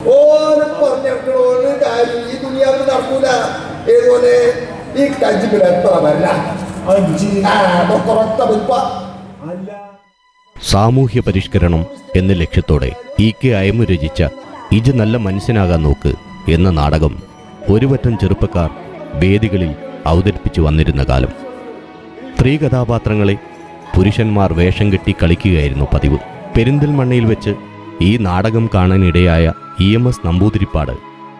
ഓന് പറഞ്ഞോന് കാര്യം ഈ ദുനിയാവിൽ നടക്കൂല. ഏതുപോലെ? ഈ കഞ്ചിപ്പിൽ എത്ര സാമൂഹ്യ പരിഷ്കരണം എന്ന ലക്ഷ്യത്തോടെ ഇ കെ അയമു രചിച്ച ഇജ് നല്ല മനുഷ്യനാകാൻ നോക്ക് എന്ന നാടകം ഒരുപറ്റം ചെറുപ്പക്കാർ വേദികളിൽ അവതരിപ്പിച്ചു വന്നിരുന്ന കാലം. സ്ത്രീ കഥാപാത്രങ്ങളെ പുരുഷന്മാർ വേഷം കെട്ടി കളിക്കുകയായിരുന്നു പതിവ്. പെരിന്തൽമണ്ണയിൽ വെച്ച് ഈ നാടകം കാണാനിടയായ ഇ എം എസ് നമ്പൂതിരിപ്പാട്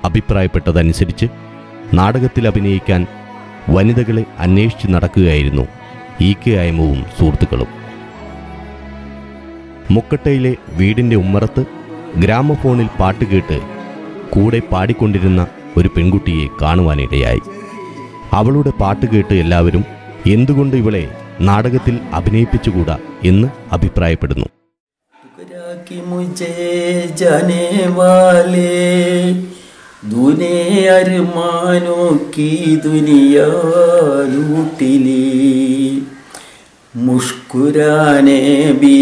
അഭിപ്രായപ്പെട്ടതനുസരിച്ച് നാടകത്തിൽ അഭിനയിക്കാൻ വനിതകളെ അന്വേഷിച്ച് നടക്കുകയായിരുന്നു ഇ കെ അയമവും സുഹൃത്തുക്കളും. മുക്കട്ടയിലെ വീടിന്റെ ഉമ്മറത്ത് ഗ്രാമഫോണിൽ പാട്ട് കേട്ട് കൂടെ പാടിക്കൊണ്ടിരുന്ന ഒരു പെൺകുട്ടിയെ കാണുവാനിടയായി. അവളുടെ പാട്ട് കേട്ട് എല്ലാവരും എന്തുകൊണ്ട് ഇവളെ നാടകത്തിൽ അഭിനയിപ്പിച്ചുകൂടാ എന്ന് അഭിപ്രായപ്പെടുന്നു. की मुझे जाने वाले दूने अरमानों की दुनिया लूटिली मुस्कुराने भी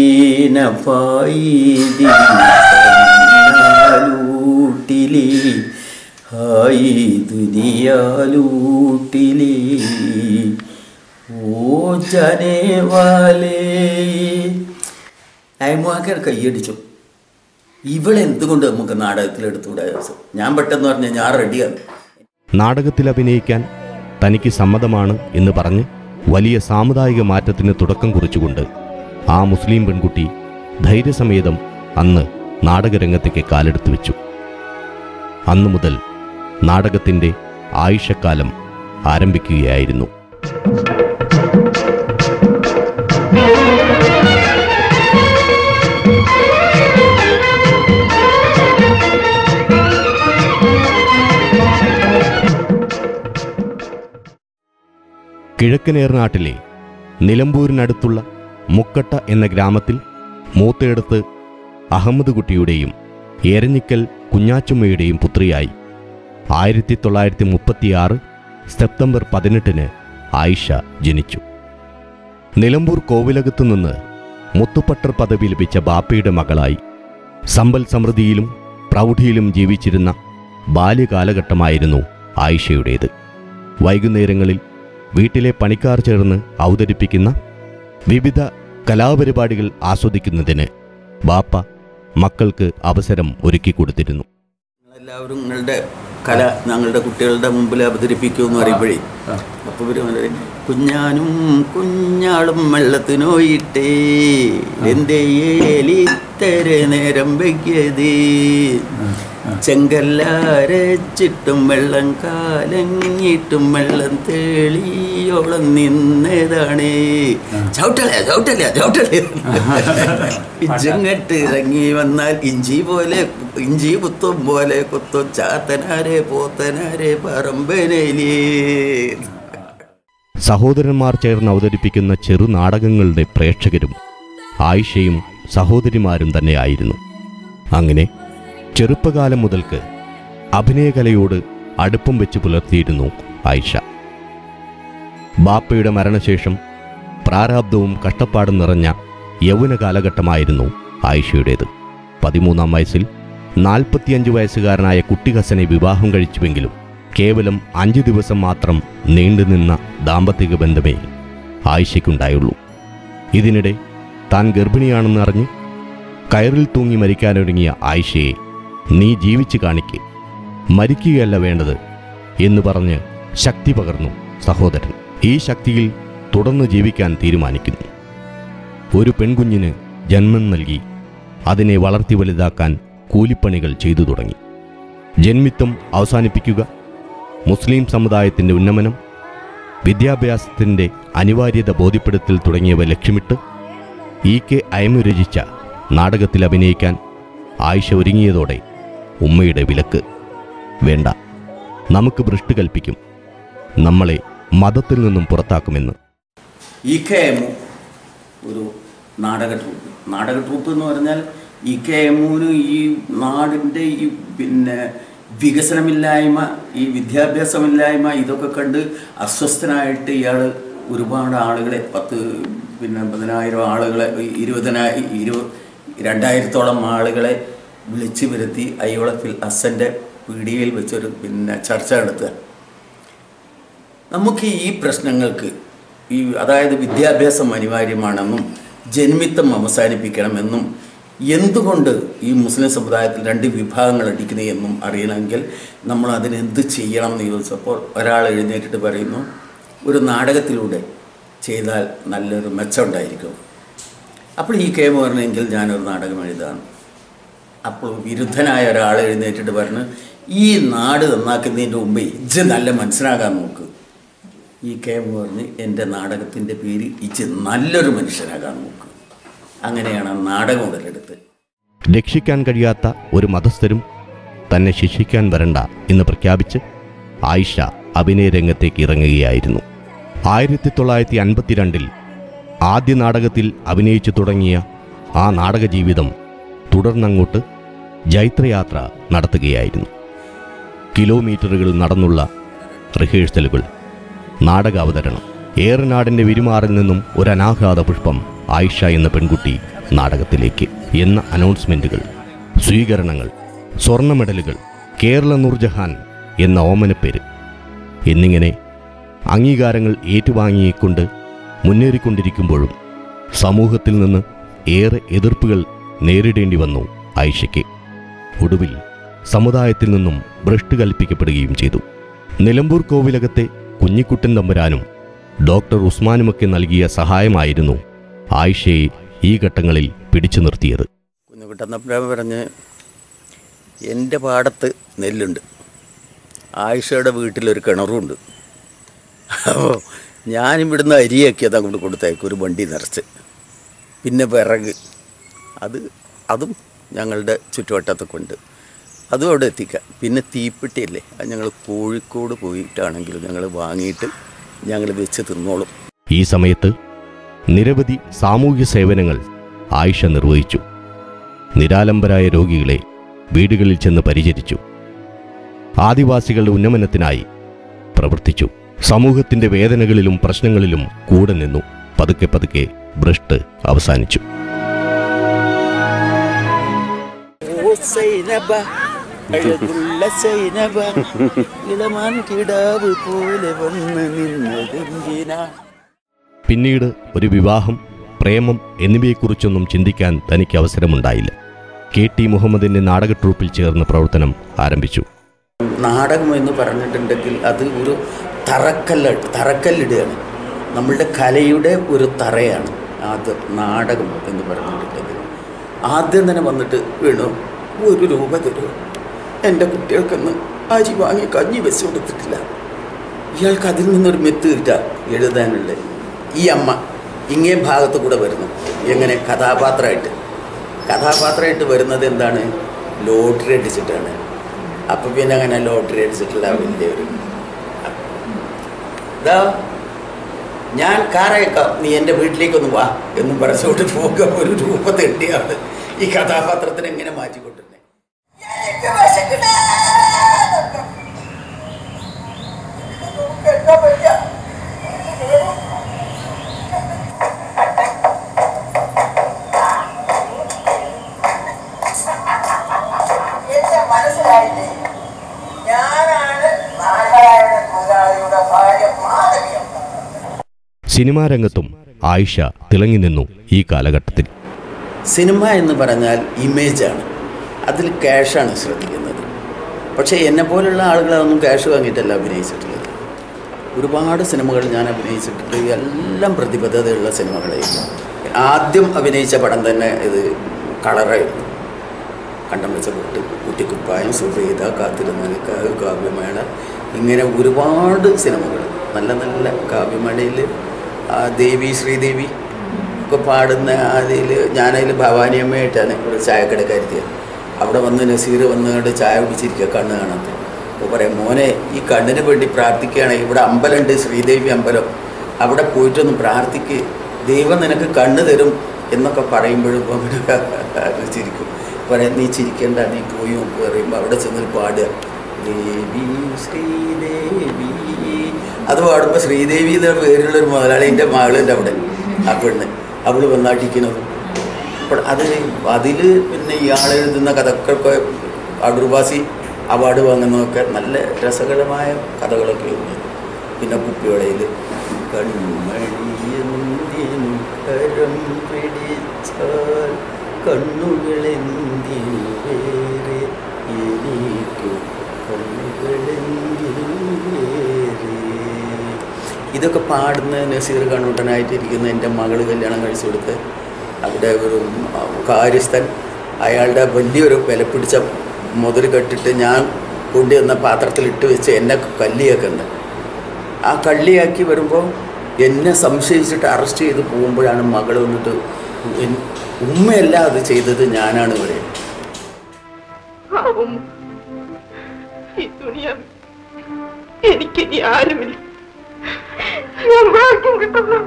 न पाई दिल लूटिली हाय दुनिया लूटिली वो जाने वाले അയമുവാക്കർ കൈയടിച്ചു ഇവളെന്തുകൊണ്ട് നമുക്ക് നാടകത്തിൽ എടുത്തുകൂടാ ഞാൻ പെട്ടെന്ന് പറഞ്ഞ ഞാൻ റെഡിയാണ് നാടകത്തിൽ അഭിനയിക്കാൻ തനിക്ക് സമ്മതമാണ് എന്ന് പറഞ്ഞ് വലിയ സാമുദായിക മാറ്റത്തിന് തുടക്കം കുറിച്ചുകൊണ്ട് ആ മുസ്ലിം പെൺകുട്ടി ധൈര്യസമേതം അന്ന് നാടകരംഗത്തേക്ക് കാലെടുത്തു വെച്ചു. അന്നു മുതൽ നാടകത്തിന്റെ ആയുഷക്കാലം ആരംഭിക്കുകയായിരുന്നു. കിഴക്കനേർനാട്ടിലെ നിലമ്പൂരിനടുത്തുള്ള മുക്കട്ട എന്ന ഗ്രാമത്തിൽ മൂത്തയെടുത്ത് അഹമ്മദ് കുട്ടിയുടെയും എരഞ്ഞിക്കൽ കുഞ്ഞാച്ചുമ്മയുടെയും പുത്രിയായി ആയിരത്തി തൊള്ളായിരത്തി മുപ്പത്തിയാറ് സെപ്റ്റംബർ പതിനെട്ടിന് ആയിഷ ജനിച്ചു. നിലമ്പൂർ കോവിലകത്തു നിന്ന് മുത്തുപട്ടർ പദവി ലഭിച്ച ബാപ്പയുടെ മകളായി സമ്പൽ സമൃദ്ധിയിലും പ്രൗഢിയിലും ജീവിച്ചിരുന്ന ബാല്യകാലഘട്ടമായിരുന്നു ആയിഷയുടേത്. വൈകുന്നേരങ്ങളിൽ വീട്ടിലെ പണിക്കാർ ചേർന്ന് അവതരിപ്പിക്കുന്ന വിവിധ കലാപരിപാടികൾ ആസ്വദിക്കുന്നതിന് ബാപ്പ മക്കൾക്ക് അവസരം ഒരുക്കി കൊടുത്തിരുന്നു. എല്ലാവരും നിങ്ങളുടെ കല ഞങ്ങളുടെ കുട്ടികളുടെ മുമ്പിൽ അവതരിപ്പിക്കുമെന്ന് പറയുമ്പോഴേ അപ്പോൾ ഇവർ കുഞ്ഞാനും കുഞ്ഞാളും വെള്ളത്തിനോയിട്ടേ എന്തേ ഏലിത്തര നേരം വെക്കിയത്? ചെങ്കല്ലാരച്ചിട്ടും വെള്ളം കാലങ്ങിട്ടും വെള്ളം തേളിയോളം നിന്നതാണ്. ചവിട്ടലേ ചവിട്ടലേ ചവിട്ടലേ ഇഞ്ചങ്ങട്ട് ഇറങ്ങി വന്നാൽ ഇഞ്ചി പോലെ ഇഞ്ചി കുത്തും പോലെ കുത്തും ചാത്തനാരെ പോത്തനാരെ പറമ്പനേലേ. സഹോദരന്മാർ ചേർന്ന് അവതരിപ്പിക്കുന്ന ചെറുനാടകങ്ങളുടെ പ്രേക്ഷകരും ആയിഷയും സഹോദരിമാരും തന്നെയായിരുന്നു അങ്ങനെ ചെറുപ്പകാലം മുതൽക്ക് അഭിനയകലയോട് അടുപ്പം വെച്ച് പുലർത്തിയിരുന്നു ആയിഷ. ബാപ്പയുടെ മരണശേഷം പ്രാരാബ്ദവും കഷ്ടപ്പാടും നിറഞ്ഞ യൗവന കാലഘട്ടമായിരുന്നു ആയിഷയുടേത്. പതിമൂന്നാം വയസ്സിൽ നാൽപ്പത്തിയഞ്ച് വയസ്സുകാരനായ കുട്ടിഹസനെ വിവാഹം കഴിച്ചുവെങ്കിലും കേവലം അഞ്ച് ദിവസം മാത്രം നീണ്ടുനിന്ന ദാമ്പത്തിക ബന്ധമേ ആയിഷയ്ക്കുണ്ടായുള്ളൂ. ഇതിനിടെ താൻ ഗർഭിണിയാണെന്ന് അറിഞ്ഞ് കയറിൽ തൂങ്ങി മരിക്കാനൊരുങ്ങിയ ആയിഷയെ നീ ജീവിച്ചു കാണിക്ക്. മരിക്കുകയല്ല വേണ്ടത് എന്ന് പറഞ്ഞ് ശക്തി പകർന്നു സഹോദരൻ. ഈ ശക്തിയിൽ തുടർന്ന് ജീവിക്കാൻ തീരുമാനിക്കുന്നു. ഒരു പെൺകുഞ്ഞിന് ജന്മം നൽകി അതിനെ വളർത്തി വലുതാക്കാൻ കൂലിപ്പണികൾ ചെയ്തു തുടങ്ങി. ജന്മിത്വം അവസാനിപ്പിക്കുക മുസ്ലിം സമുദായത്തിന്റെ ഉന്നമനം വിദ്യാഭ്യാസത്തിന്റെ അനിവാര്യത ബോധ്യപ്പെടുത്തൽ തുടങ്ങിയവ ലക്ഷ്യമിട്ട് ഇ കെ അയമു രചിച്ച നാടകത്തിൽ അഭിനയിക്കാൻ ആയിഷ ഒരുങ്ങിയതോടെ ഉമ്മയുടെ വിലക്ക്. വേണ്ട നമുക്ക് ഭ്രഷ്ട് കൽപ്പിക്കും. നമ്മളെ മതത്തിൽ നിന്നും പുറത്താക്കുമെന്ന്. ഇ കെ എം ഒരു നാടക ട്രൂപ്പ് നാടക ട്രൂപ്പ് എന്ന് പറഞ്ഞാൽ ഇ കെ എമ്മുവിന് ഈ നാടിന്റെ ഈ പിന്നെ വികസനമില്ലായ്മ ഈ വിദ്യാഭ്യാസമില്ലായ്മ ഇതൊക്കെ കണ്ട് അസ്വസ്ഥനായിട്ട് ഇയാൾ ഒരുപാട് ആളുകളെ പത്ത് പിന്നെ പതിനായിരം ആളുകളെ ഇരുപതിനായി ഇരു രണ്ടായിരത്തോളം ആളുകളെ വിളിച്ചു വരുത്തി അയ്യോളത്തിൽ അസന്റെ പീടികയിൽ വെച്ചൊരു പിന്നെ ചർച്ച നടത്തുക. നമുക്ക് ഈ പ്രശ്നങ്ങൾക്ക് ഈ അതായത് വിദ്യാഭ്യാസം അനിവാര്യമാണെന്നും ജന്മിത്തം അവസാനിപ്പിക്കണമെന്നും എന്തുകൊണ്ട് ഈ മുസ്ലിം സമുദായത്തിൽ രണ്ട് വിഭാഗങ്ങൾ അടിക്കുന്നു എന്നും അറിയണമെങ്കിൽ നമ്മൾ അതിനെന്ത് ചെയ്യണം എന്ന് ചോദിച്ചപ്പോൾ ഒരാൾ എഴുന്നേറ്റിട്ട് പറയുന്നു ഒരു നാടകത്തിലൂടെ ചെയ്താൽ നല്ലൊരു മെച്ചമുണ്ടായിരിക്കും അപ്പോൾ ഈ കെ പറഞ്ഞെങ്കിൽ ഞാനൊരു നാടകം എഴുതാം. അപ്പോൾ വിരുദ്ധനായ ഒരാൾ എഴുന്നേറ്റിട്ട് പറഞ്ഞു ഈ നാട് നന്നാക്കുന്നതിന്റെ മുമ്പേ ഇജ്ജ് നല്ല മനസ്സിലാകാൻ നോക്ക്. ഈ കെ എം പറഞ്ഞ് എന്റെ നാടകത്തിന്റെ പേര് ഇജ്ജ് നല്ലൊരു മനുഷ്യനാകാൻ നോക്ക്. അങ്ങനെയാണ് ആ നാടകം ഉടലെടുത്ത് രക്ഷിക്കാൻ കഴിയാത്ത ഒരു മതസ്ഥരും തന്നെ ശിക്ഷിക്കാൻ വരണ്ട എന്ന് പ്രഖ്യാപിച്ച് ആയിഷ അഭിനയ രംഗത്തേക്ക് ഇറങ്ങുകയായിരുന്നു. ആയിരത്തി തൊള്ളായിരത്തി അൻപത്തിരണ്ടിൽ ആദ്യ നാടകത്തിൽ അഭിനയിച്ചു തുടങ്ങിയ ആ നാടക ജീവിതം തുടർന്നങ്ങോട്ട് ജൈത്രയാത്ര നടത്തുകയായിരുന്നു. കിലോമീറ്ററുകൾ നടന്നുള്ള റിഹേഴ്സലുകൾ നാടക അവതരണം ഏറനാടിന്റെ വിരുമാറിൽ നിന്നും ഒരു അനാഘാത പുഷ്പം ആയിഷ എന്ന പെൺകുട്ടി നാടകത്തിലേക്ക് എന്ന അനൗൺസ്മെന്റുകൾ സ്വീകരണങ്ങൾ സ്വർണ മെഡലുകൾ കേരള നൂർജഹാൻ എന്ന ഓമനപ്പേര് എന്നിങ്ങനെ അംഗീകാരങ്ങൾ ഏറ്റുവാങ്ങിക്കൊണ്ട് മുന്നേറിക്കൊണ്ടിരിക്കുമ്പോഴും സമൂഹത്തിൽ നിന്ന് ഏറെ എതിർപ്പുകൾ നേരിടേണ്ടി വന്നു ആയിഷയ്ക്ക്. ഒടുവിൽ സമുദായത്തിൽ നിന്നും ഭ്രഷ്ട് കൽപ്പിക്കപ്പെടുകയും ചെയ്തു. നിലമ്പൂർ കോവിലകത്തെ കുഞ്ഞിക്കുട്ടൻ തമ്പുരാനും ഡോക്ടർ ഉസ്മാനുമൊക്കെ നൽകിയ സഹായമായിരുന്നു ആയിഷയെ ഈ ഘട്ടങ്ങളിൽ പിടിച്ചു നിർത്തിയത്. കുഞ്ഞിക്കുട്ടൻ തമ്പുരാൻ പറഞ്ഞ് എന്റെ പാടത്ത് നെല്ലുണ്ട്. ആയിഷയുടെ വീട്ടിലൊരു കിണറുണ്ട്. അപ്പോൾ ഞാനിവിടുന്ന് അരിയൊക്കെ അത് അങ്ങോട്ട് കൊടുത്തേക്കും ഒരു വണ്ടി നിറച്ച്. പിന്നെ വിറക്. അത് അതും ഞങ്ങളുടെ ചുറ്റുവട്ടത്തൊക്കെ ഉണ്ട് അതും അവിടെ എത്തിക്കാം. പിന്നെ തീപ്പെട്ടിയല്ലേ? അത് ഞങ്ങൾ കോഴിക്കോട് പോയിട്ടാണെങ്കിലും ഞങ്ങൾ വാങ്ങിയിട്ട് ഞങ്ങൾ വെച്ച് തിന്നോളും. ഈ സമയത്ത് നിരവധി സാമൂഹ്യ സേവനങ്ങൾ ആയിഷ നിർവഹിച്ചു. നിരാലംബരായ രോഗികളെ വീടുകളിൽ ചെന്ന് പരിചരിച്ചു. ആദിവാസികളുടെ ഉന്നമനത്തിനായി പ്രവർത്തിച്ചു. സമൂഹത്തിന്റെ വേദനകളിലും പ്രശ്നങ്ങളിലും കൂടെ നിന്നു. പതുക്കെ പതുക്കെ ഭ്രഷ്ട് അവസാനിച്ചു. സൈനബ അഴകുള്ള സൈനബ ഇളമാൻ കിടാവ് പോലെ വന്ന് നിന്നതെന്തിനാ? പിന്നീട് ഒരു വിവാഹം പ്രേമം എന്നിവയെക്കുറിച്ചൊന്നും ചിന്തിക്കാൻ തനിക്ക് അവസരമുണ്ടായില്ല. കെ ടി മുഹമ്മദിന്റെ നാടക ട്രൂപ്പിൽ ചേർന്ന് പ്രവർത്തനം ആരംഭിച്ചു. നാടകം എന്ന് പറഞ്ഞിട്ടുണ്ടെങ്കിൽ അത് ഒരു തറക്കല്ല തറക്കല്ലിടുകയാണ്. നമ്മളുടെ കലയുടെ ഒരു തറയാണ് അത് നാടകം എന്ന് പറഞ്ഞിട്ടുണ്ടെങ്കിൽ. ആദ്യം തന്നെ വന്നിട്ട് വീണു ഒരു രൂപ തരൂ. എന്റെ കുട്ടികൾക്കൊന്ന് അരി വാങ്ങി കഞ്ഞി വെച്ച് കൊടുത്തിട്ടില്ല. ഇയാൾക്ക് അതിൽ നിന്നൊരു മെത്ത് കിട്ടുക എഴുതാനുള്ള. ഈ അമ്മ ഇങ്ങേ ഭാഗത്ത് കൂടെ വരുന്നു. എങ്ങനെ? കഥാപാത്രമായിട്ട്. കഥാപാത്രമായിട്ട് വരുന്നത് എന്താണ്? ലോട്ടറി അടിച്ചിട്ടാണ്. അപ്പം പിന്നെ അങ്ങനെ ലോട്ടറി അടിച്ചിട്ടുള്ള വലിയൊരു ഇതാ ഞാൻ കാറയക്കാം നീ എന്റെ വീട്ടിലേക്കൊന്ന് വാ. എന്നും പറഞ്ഞുകൊണ്ട് പോകുക ഒരു രൂപ തെണ്ടിയാണ്. ഈ കഥാപാത്രത്തിന് എങ്ങനെ മാറ്റിക്കൊണ്ടിരുന്നത് എനിക്ക് വിശക്കണേ. എന്താ പറ്റുക എന്നെ മനസ്സിലായില്ലേ? ഞാനാണ് നാരായണ മുതലാളിയുടെ ഭാര്യ മാധവിയം സിനിമാ രംഗത്തും ആയിഷ തിളങ്ങി നിന്നു ഈ കാലഘട്ടത്തിൽ. സിനിമ എന്ന് പറഞ്ഞാൽ ഇമേജാണ്. അതിൽ ക്യാഷാണ് ശ്രദ്ധിക്കുന്നത്. പക്ഷേ എന്നെ പോലുള്ള ആളുകളൊന്നും ക്യാഷ് വാങ്ങിയിട്ടല്ല അഭിനയിച്ചിട്ടുള്ളത്. ഒരുപാട് സിനിമകൾ ഞാൻ അഭിനയിച്ചിട്ടുണ്ട്. എല്ലാം പ്രതിബദ്ധതയുള്ള സിനിമകളായിരുന്നു. ആദ്യം അഭിനയിച്ച പടം തന്നെ ഇത് കളറായിരുന്നു. കണ്ടം വെച്ച പൊട്ട് കുട്ടിക്കുപ്പായം സുപ്രീത കാത്തിരുന്ന കാവ്യമേള ഇങ്ങനെ ഒരുപാട് സിനിമകൾ. നല്ല നല്ല കാവ്യമേളയിൽ ദേവി ശ്രീദേവി ഒക്കെ പാടുന്ന അതിൽ ഞാനതിൽ ഭവാനിയമ്മയായിട്ടാണ് ഇവിടെ ചായക്കടക്കാരുത്തിയത് അവിടെ വന്ന് നസീർ വന്നുകൊണ്ട് ചായ കുടിച്ചിരിക്കുക കണ്ണ് കാണാത്ത. അപ്പോൾ പറയാം മോനെ ഈ കണ്ണിന് വേണ്ടി പ്രാർത്ഥിക്കുകയാണെങ്കിൽ ഇവിടെ അമ്പലമുണ്ട് ശ്രീദേവി അമ്പലം. അവിടെ പോയിട്ടൊന്ന് പ്രാർത്ഥിക്ക്. ദൈവം നിനക്ക് കണ്ണ് തരും എന്നൊക്കെ പറയുമ്പോഴും അവിടെ ചിരിക്കും. പറയാം നീ ചിരിക്കേണ്ട നീ പോയി നോക്ക് പറയുമ്പോൾ അവിടെ ചെന്ന് പാടുക ദേവി ശ്രീദേവി. അത് പാടുമ്പോൾ ശ്രീദേവി എന്ന പേരുള്ളൊരു മുതലാളിന്റെ മകളുണ്ട് അവിടെ ആ പെണ്ണ്. അവൾ വന്നാട്ടിക്കുന്നത് ഇപ്പഴ് അത് അതിൽ പിന്നെ ഇയാൾ എഴുതുന്ന കഥകൾക്ക് അടൂർവാസി അവാർഡ് വാങ്ങുന്നതൊക്കെ നല്ല രസകരമായ കഥകളൊക്കെ ഉണ്ട്. പിന്നെ കുപ്പിവളയിൽ ഇതൊക്കെ പാടുന്ന നസീർ കണ്ണൂട്ടനായിട്ടിരിക്കുന്ന എന്റെ മകൾ കല്യാണം കഴിച്ചു കൊടുത്ത് അവിടെ ഒരു കാര്യസ്ഥൻ അയാളുടെ വലിയൊരു വില പിടിച്ച മുതൽ കെട്ടിട്ട് ഞാൻ കൊണ്ടുവന്ന പാത്രത്തിൽ ഇട്ട് വെച്ച് എന്നെ കല്ലിയാക്കുന്നത് ആ കള്ളിയാക്കി വരുമ്പോൾ എന്നെ സംശയിച്ചിട്ട് അറസ്റ്റ് ചെയ്ത് പോകുമ്പോഴാണ് മകൾ വന്നിട്ട് ഉമ്മയല്ല അത് ചെയ്തത് ഞാനാണ് ഇവിടെ. എനിക്കിനി ആരുമില്ല. ഞാൻ ഭാഗ്യം കിട്ടുന്നു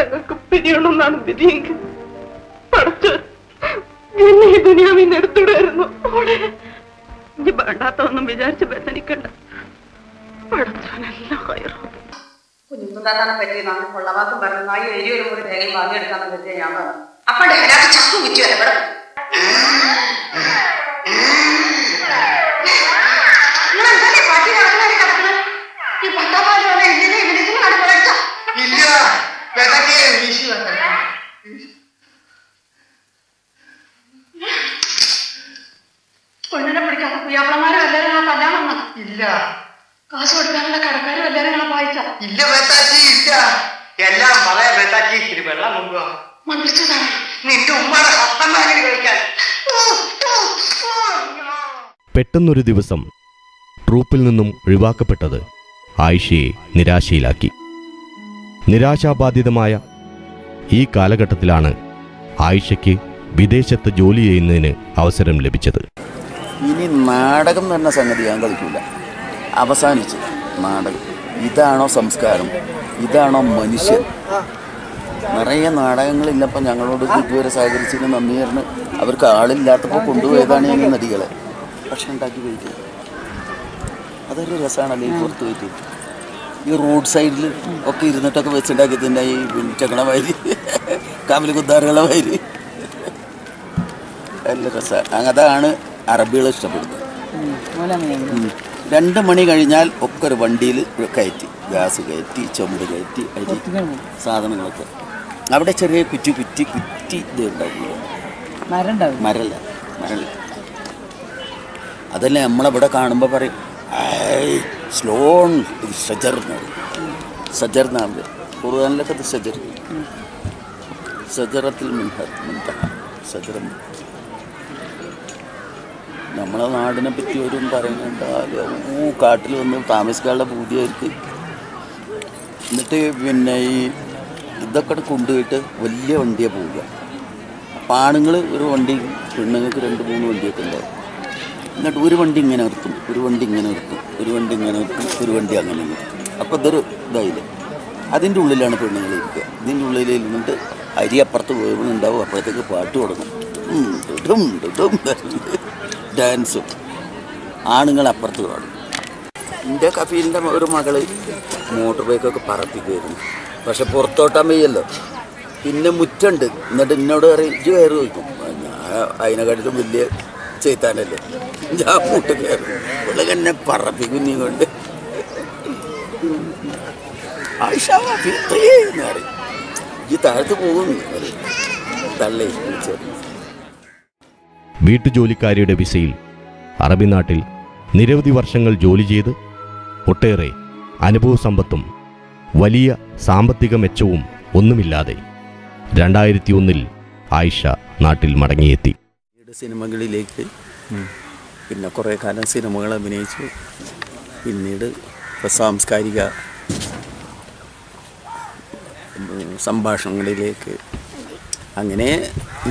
ഞങ്ങൾക്ക് പിരിയണമെന്നാണ് വിധിയെങ്കിൽ. പഠിച്ച് എന്നെ ഈ നിന്ന് എടുത്തുവിടായിരുന്നു. ഇനി വേണ്ടാത്തതൊന്നും വിചാരിച്ച് വേദനിക്കണ്ട. പഠിച്ചവനെല്ലാം കയറും. കുഞ്ഞുത്താത്താനെ പറ്റി നമ്മൾ കൊള്ളവാക്കും പറഞ്ഞു. നായി എഴുതി ഒരു കൂടി തേങ്ങയും വാങ്ങിയെടുക്കാന്ന് പറ്റിയ ഞാൻ പറഞ്ഞു. അപ്പണ്ട് ചക്കു വിറ്റു വരെ വെതക്കെ വീശി വെക്കണം പെണ്ണിനെ പിടിക്കാത്ത പുയ്യാപ്പളമാരും എല്ലാവരും ആ തല്ലാൻ വന്നു? ഇല്ല. കാശ് കൊടുക്കാനുള്ള കടക്കാരും എല്ലാവരും നിങ്ങളെ വായിച്ച ഇല്ല ബേത്താച്ചി ഇല്ല. എല്ലാം പറയാ ബേത്താച്ചി ഇച്ചിരി വെള്ളം മന്ത്രിച്ചതാണ് നിന്റെ ഉമ്മയുടെ കഴിക്കാൻ. പെട്ടെന്നൊരു ദിവസം ട്രൂപ്പിൽ നിന്നും ഒഴിവാക്കപ്പെട്ടത് ആയിഷയെ നിരാശയിലാക്കി. നിരാശാബാധിതമായ ഈ കാലഘട്ടത്തിലാണ് ആയിഷയ്ക്ക് വിദേശത്ത് ജോലി ചെയ്യുന്നതിന് അവസരം ലഭിച്ചത്. ഇനി നാടകം എന്ന സംഗതി ഞാൻ കളിക്കില്ല അവസാനിച്ചു നാടകം. ഇതാണോ സംസ്കാരം? ഇതാണോ മനുഷ്യൻ? നിറയെ നാടകങ്ങളില്ലപ്പോൾ ഞങ്ങളോട് ഇതുവരെ സഹകരിച്ചതിന് നന്ദി പറഞ്ഞ് അവർക്ക് ആളില്ലാത്തപ്പോൾ കൊണ്ടുപോയതാണ് ഈ നദികളെ പക്ഷെ ഉണ്ടാക്കി കഴിക്കുക. അതൊരു രസമാണല്ലേ പുറത്ത് പോയിട്ട്. ഈ റോഡ് സൈഡിൽ ഒക്കെ ഇരുന്നിട്ടൊക്കെ വെച്ചുണ്ടാക്കി തന്നെ ഈ ചക്കണ വൈരി കാവിൽ കുത്താറുകളെ വാരി നല്ല രസമാണ് അതാണ് അറബികൾ ഇഷ്ടപ്പെടുന്നത്. രണ്ട് മണി കഴിഞ്ഞാൽ ഒക്കെ ഒരു വണ്ടിയിൽ കയറ്റി. ഗ്യാസ് കയറ്റി ചുമട് കയറ്റി അരി സാധനങ്ങളൊക്കെ. അവിടെ ചെറിയ കുറ്റി കുറ്റി കുറ്റി ഇത് ഉണ്ടാവില്ല മരല്ല മരല്ല. അതല്ലേ നമ്മളവിടെ കാണുമ്പോൾ പറയും "ഏയ്, സ്ലോൺ സജർന്ന് സജർന്നാണ് കുറുവാനിലൊക്കെ ഖുർആനിലൊക്കെ സജർ സജറത്തിൽ സജറം നമ്മളെ നാടിനെ പറ്റി ഒരു പറയുന്നുണ്ട്. ഓ കാട്ടിൽ വന്ന് താമസിക്കാനുള്ള പൂതിയായിരിക്കും. എന്നിട്ട് പിന്നെ ഈ ഇതൊക്കെ കൊണ്ടുപോയിട്ട് വലിയ വണ്ടിയാണ് പോവുക. അപ്പം ആണുങ്ങൾ ഒരു വണ്ടി പെണ്ണുങ്ങൾക്ക് രണ്ട് മൂന്ന് വണ്ടിയൊക്കെ ഉണ്ടാവും. എന്നിട്ട് ഒരു വണ്ടി ഇങ്ങനെ നിർത്തും ഒരു വണ്ടി ഇങ്ങനെ നിർത്തും ഒരു വണ്ടി ഇങ്ങനെ നിർത്തും ഒരു വണ്ടി അങ്ങനെ നിർത്തും. അപ്പോൾ ഇതൊരു ഇതായില്ലേ? അതിന്റെ ഉള്ളിലാണ് പെണ്ണുങ്ങൾ ഇരിക്കുക. ഇതിന്റെ ഉള്ളിൽ ഇരുന്നിട്ട് അരി അപ്പുറത്ത് വേവുന്നുണ്ടാവും അപ്പോഴത്തേക്ക് പാട്ട് തുടങ്ങും. ഡാൻസും. ആണുങ്ങൾ അപ്പുറത്ത് പാടും. എന്റെ കഫീലിന്റെ ഒരു മകൾ മോട്ടോർ ബൈക്കൊക്കെ പറപ്പിക്കുമായിരുന്നു പക്ഷെ പുറത്തോട്ടാൻ വയ്യല്ലോ. പിന്നെ മുറ്റുണ്ട്. എന്നിട്ട് എന്നോട് പറയും ഇജ് കയറി ചോദിക്കും ഞാൻ അതിനെക്കാട്ടിലും വലിയ ചെയ്താനല്ലേ ഞാൻ മുട്ട് കയറും ഇവിടെ എന്നെ പറപ്പിക്കും നീ കൊണ്ട് വീട്ടുജോലിക്കാരിയുടെ വിസയിൽ അറബി നാട്ടിൽ നിരവധി വർഷങ്ങൾ ജോലി ചെയ്ത് ഒട്ടേറെ അനുഭവ സമ്പത്തും വലിയ സാമ്പത്തിക മെച്ചവും ഒന്നുമില്ലാതെ രണ്ടായിരത്തി ഒന്നിൽ ആയിഷ നാട്ടിൽ മടങ്ങിയെത്തി. സിനിമകളിലേക്ക്. പിന്നെ കുറേ കാലം സിനിമകൾ അഭിനയിച്ചു. പിന്നീട് സാംസ്കാരിക സംഭാഷണങ്ങളിലേക്ക്. അങ്ങനെ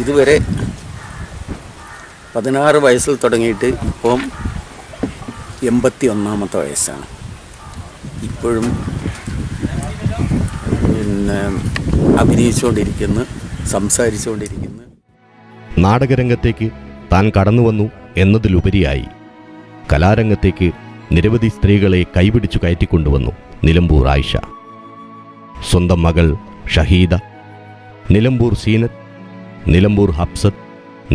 ഇതുവരെ പതിനാറ് വയസ്സിൽ തുടങ്ങിയിട്ട് ഇപ്പം എൺപത്തി ഒന്നാമത്തെ വയസ്സാണ്. ഇപ്പോഴും പിന്നെ അഭിനയിച്ചുകൊണ്ടിരിക്കുന്നു സംസാരിച്ചുകൊണ്ടിരിക്കുന്നു. നാടകരംഗത്തേക്ക് താൻ കടന്നുവന്നു എന്നതിലുപരിയായി. കലാരംഗത്തേക്ക് നിരവധി സ്ത്രീകളെ കൈപിടിച്ചു കയറ്റിക്കൊണ്ടുവന്നു നിലമ്പൂർ ആയിഷ. സ്വന്തം മകൾ ഷഹീദ നിലമ്പൂർ സീനത്ത് നിലമ്പൂർ ഹബ്സത്ത്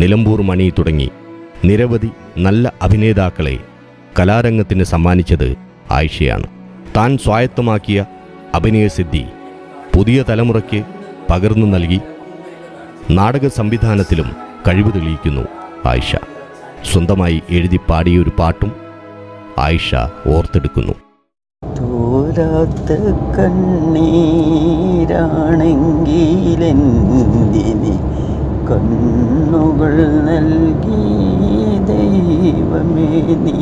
നിലമ്പൂർ മണി തുടങ്ങി നിരവധി നല്ല അഭിനേതാക്കളെ കലാരംഗത്തിന് സമ്മാനിച്ചത് ആയിഷയാണ്. താൻ സ്വായത്തമാക്കിയ അഭിനയസിദ്ധി പുതിയ തലമുറയ്ക്ക് പകർന്നു നൽകി. നാടക സംവിധാനത്തിലും കഴിവ് തെളിയിക്കുന്നു ആയിഷ. സ്വന്തമായി എഴുതി പാടിയ ഒരു പാട്ടും ആയിഷ ഓർത്തെടുക്കുന്നു. തോരാത്ത കണ്ണീരാണെങ്കിലെന്തിന് കണ്ണുകൾ നൽകി ദൈവമേ നീ?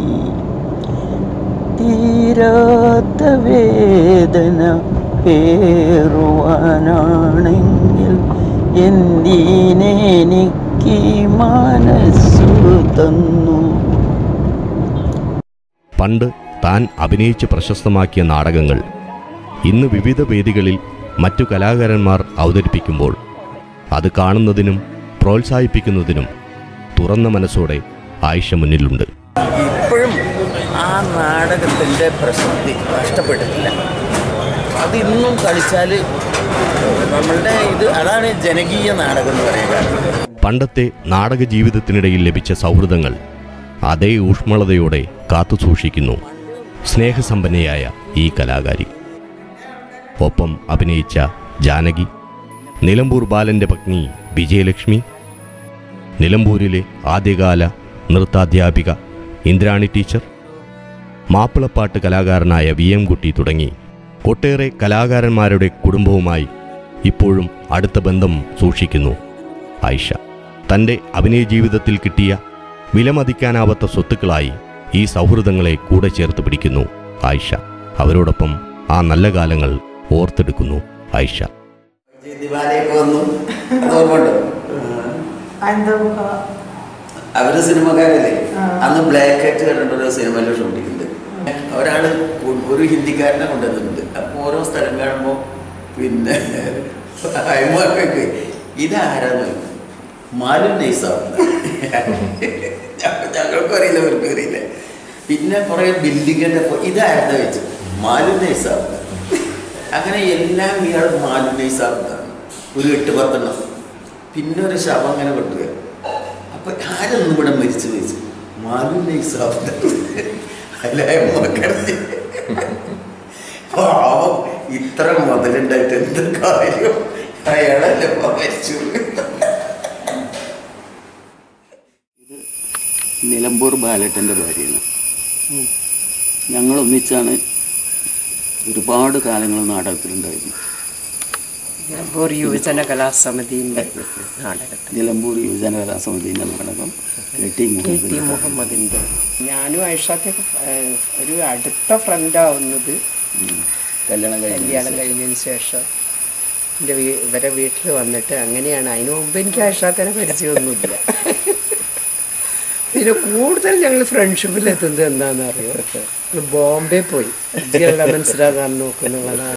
തീരാത്ത വേദന പേറുവാനാണെങ്കിൽ എന്തിനെനിക്ക് മനസ്സു തന്നു. പണ്ട് താൻ അഭിനയിച്ച് പ്രശസ്തമാക്കിയ നാടകങ്ങൾ ഇന്ന് വിവിധ വേദികളിൽ മറ്റു കലാകാരന്മാർ അവതരിപ്പിക്കുമ്പോൾ അത് കാണുന്നതിനും പ്രോത്സാഹിപ്പിക്കുന്നതിനും തുറന്ന മനസ്സോടെ ആയിഷ മുന്നിലുണ്ട്. ഇപ്പോഴും ആ നാടകത്തിന്റെ പ്രസക്തി നഷ്ടപ്പെട്ടിട്ടില്ല. അത് ഇന്നും കളിച്ചാൽ നമ്മളുടെ ഇത് അതാണ് ജനകീയ നാടകം എന്ന് പറയുക. പണ്ടത്തെ നാടക ജീവിതത്തിനിടയിൽ ലഭിച്ച സൗഹൃദങ്ങൾ അതേ ഊഷ്മളതയോടെ കാത്തുസൂക്ഷിക്കുന്നു സ്നേഹസമ്പന്നയായ ഈ കലാകാരി. ഒപ്പം അഭിനയിച്ച ജാനകി നിലമ്പൂർ ബാലന്റെ പത്നി വിജയലക്ഷ്മി നിലമ്പൂരിലെ ആദ്യകാല നൃത്താധ്യാപിക ഇന്ദ്രാണി ടീച്ചർ മാപ്പിളപ്പാട്ട് കലാകാരനായ വി എം കുട്ടി തുടങ്ങി. ഒട്ടേറെ കലാകാരന്മാരുടെ കുടുംബവുമായി ഇപ്പോഴും അടുത്ത ബന്ധം സൂക്ഷിക്കുന്നു ആയിഷ തന്റെ അഭിനയ ജീവിതത്തിൽ കിട്ടിയ വിലമതിക്കാനാവാത്ത സ്വത്തുക്കളായി ഈ സൗഹൃദങ്ങളെ കൂടെ ചേർത്ത് പിടിക്കുന്നു ആയിഷ. അവരോടൊപ്പം ആ നല്ല കാലങ്ങൾ ഓർത്തെടുക്കുന്നു ആയിഷ. അവർ സിനിമക്കാരല്ലേ? അന്ന് ബ്ലാക്ക് ആയിട്ട് കണ്ടിട്ടൊരു സിനിമയിലെ ഷൂട്ടിംഗ് ഒരാൾ ഒരു ഹിന്ദിക്കാരനെ കൊണ്ടുവന്നിട്ടുണ്ട്. അപ്പൊ ഓരോ സ്ഥലം കാണുമ്പോ പിന്നെ ഇതാരാന്ന്. മാലു നൈസാവുന്നത് ഞങ്ങൾക്കും അറിയില്ല അവർക്കും അറിയില്ല. പിന്നെ കുറെ ബിൽഡിങ്ങിന്റെ ഇതായിരുന്നു വെച്ചു? മാലും നൈസാവുന്നത് അങ്ങനെ എല്ലാം ഇയാൾ മാലും നൈസാവുന്നതാണ് ഒരു എട്ട് പത്തെണ്ണം. പിന്നെ ഒരു ശവം അങ്ങനെ കൊട്ടുക അപ്പൊ ആരൊന്നും ഇവിടെ മരിച്ചു വെച്ചു? മാലും നൈസാവുന്നത് ഇത്ര മുതലുണ്ടായിട്ട് എന്ത് കാര്യം? അയാളല്ലേ മരിച്ചു ഇത് നിലമ്പൂർ ബാലട്ടന്റെ ഭാര്യയാണ്. ഞങ്ങൾ ഒന്നിച്ചാണ് ഒരുപാട് കാലങ്ങൾ നാടകത്തിലുണ്ടായിരുന്നു നിലമ്പൂർ യുവജന കലാസമിതിന്റെ നാടകത്തിൽ. നിലമ്പൂർ യുവജന കലാസമിതിന്റെ നാടകം മുഹമ്മദിന്റെ ടി മുഹമ്മദിന്റെ ഞാനും ഐഷാത്തൊക്കെ ഒരു അടുത്ത ഫ്രണ്ടാവുന്നത് കല്യാണം കല്യാണം കഴിഞ്ഞതിന് ശേഷം. എന്റെ ഇവരെ വീട്ടിൽ വന്നിട്ട് അങ്ങനെയാണ്. അതിനു മുമ്പ് എനിക്ക് ഐഷാത്തിനെ പരിചയമൊന്നുമില്ല. പിന്നെ കൂടുതൽ ഞങ്ങൾ ഫ്രണ്ട്ഷിപ്പിൽ എത്തുന്നത് എന്താണെന്ന് അറിയോ ബോംബെ പോയി. മനസ്സിലാകാൻ നോക്കുന്നുള്ളതാണ്